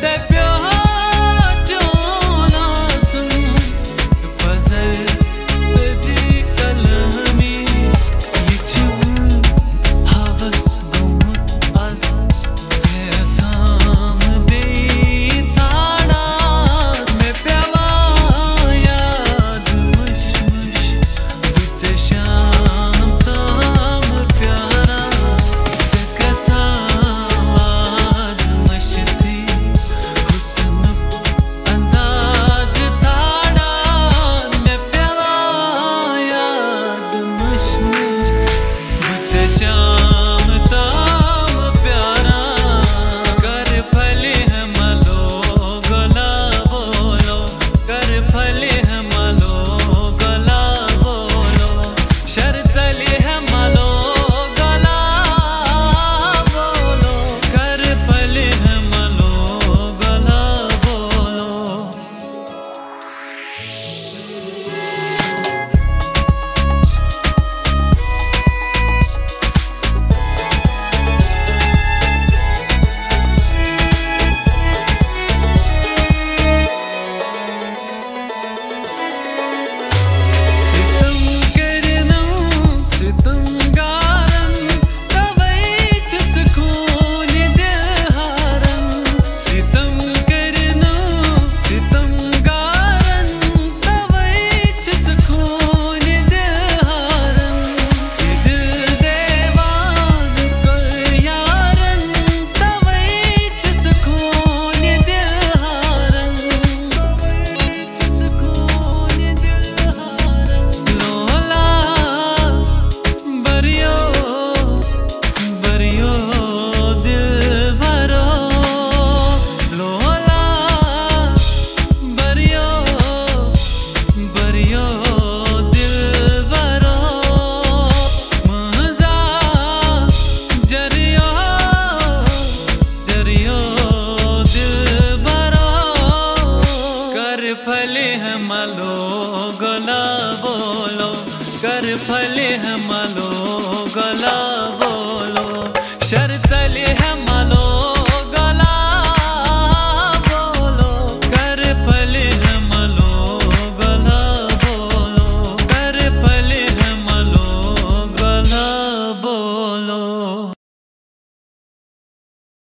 て paixão. हमलो गला बोलो। कर फल हमलो गला बोलो। शर चले हमलो